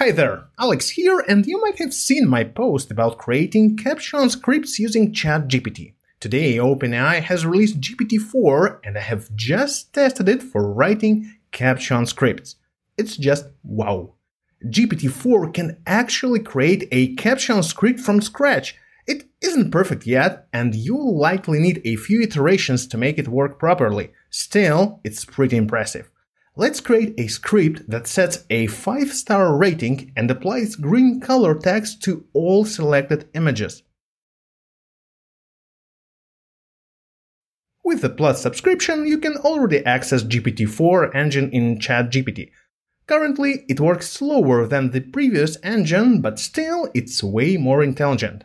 Hi there, Alex here, and you might have seen my post about creating Capture One scripts using ChatGPT. Today, OpenAI has released GPT-4, and I have just tested it for writing Capture One scripts. It's just wow. GPT-4 can actually create a Capture One script from scratch. It isn't perfect yet, and you'll likely need a few iterations to make it work properly. Still, it's pretty impressive. Let's create a script that sets a 5 star rating and applies green color text to all selected images. With the Plus subscription, you can already access GPT-4 engine in ChatGPT. Currently, it works slower than the previous engine, but still it's way more intelligent.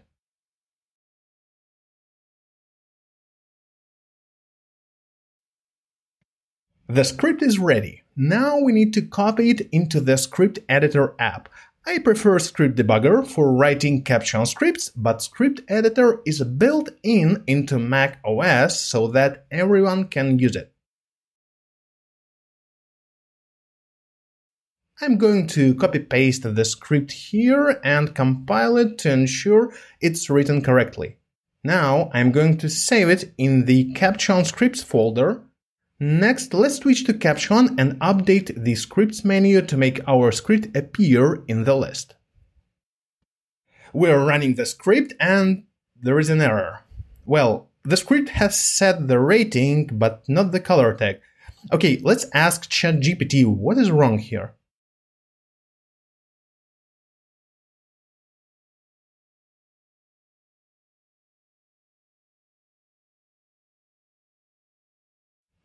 The script is ready. Now we need to copy it into the script editor app. I prefer Script Debugger for writing Capture One scripts, but Script Editor is built in into Mac OS so that everyone can use it. I'm going to copy paste the script here and compile it to ensure it's written correctly. Now I'm going to save it in the Capture One scripts folder Next, let's switch to Capture One and update the scripts menu to make our script appear in the list. We're running the script and there is an error. Well, the script has set the rating but not the color tag. Okay, let's ask ChatGPT what is wrong here.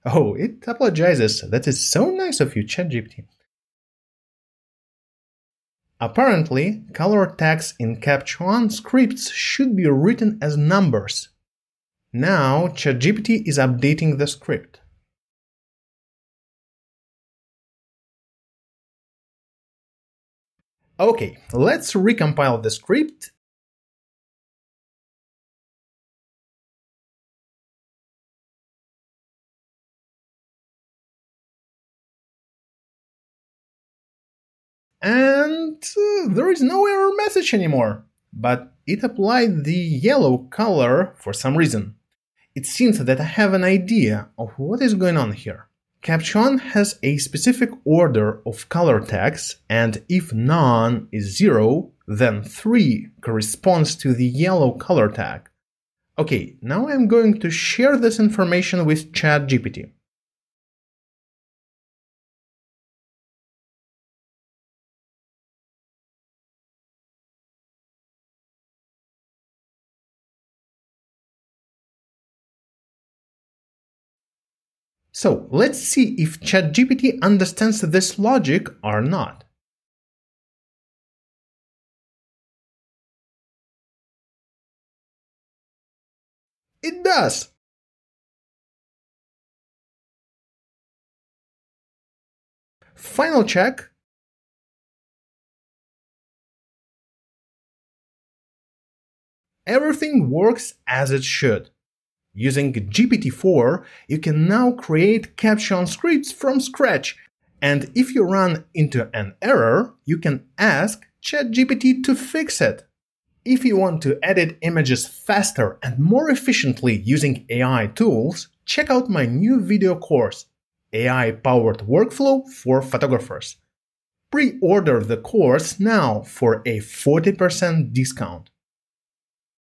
Oh, it apologizes. That is so nice of you, ChatGPT. Apparently, color tags in Capture One scripts should be written as numbers. Now, ChatGPT is updating the script. Okay, let's recompile the script and uh, there is no error message anymore. But it applied the yellow color for some reason. It seems that I have an idea of what is going on here. Capture One has a specific order of color tags, and if none is 0, then 3 corresponds to the yellow color tag. Okay, now I'm going to share this information with ChatGPT. So let's see if ChatGPT understands this logic or not. It does! Final check. Everything works as it should. Using GPT-4, you can now create Capture One scripts from scratch, and if you run into an error, you can ask ChatGPT to fix it. If you want to edit images faster and more efficiently using AI tools, check out my new video course, AI Powered Workflow for Photographers. Pre order the course now for a 40% discount.